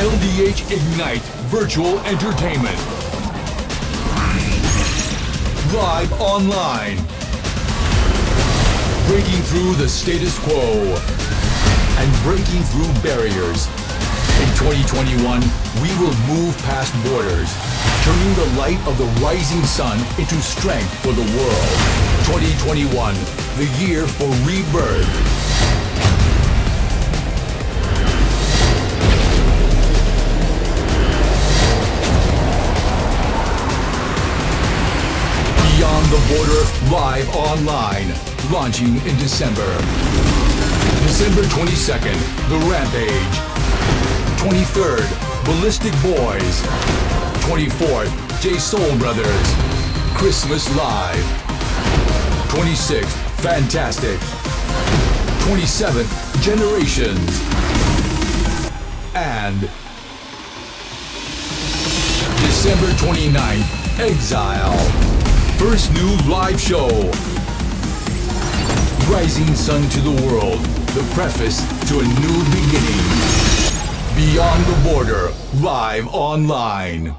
LDH Ignite Virtual Entertainment. Live online. Breaking through the status quo and breaking through barriers. In 2021, we will move past borders, turning the light of the rising sun into strength for the world. 2021, the year for rebirth. Beyond the Border live online, launching in December. December 22nd, The Rampage. 23rd, Ballistik Boyz. 24th, J Soul Brothers. Christmas Live. 26th, Fantastic. 27th, Generations. And December 29th, Exile. First new live show. Rising Sun to the World. The preface to a new beginning. Beyond the Border, live online.